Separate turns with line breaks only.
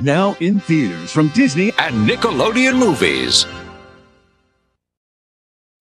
Now in theaters from Disney
and Nickelodeon Movies.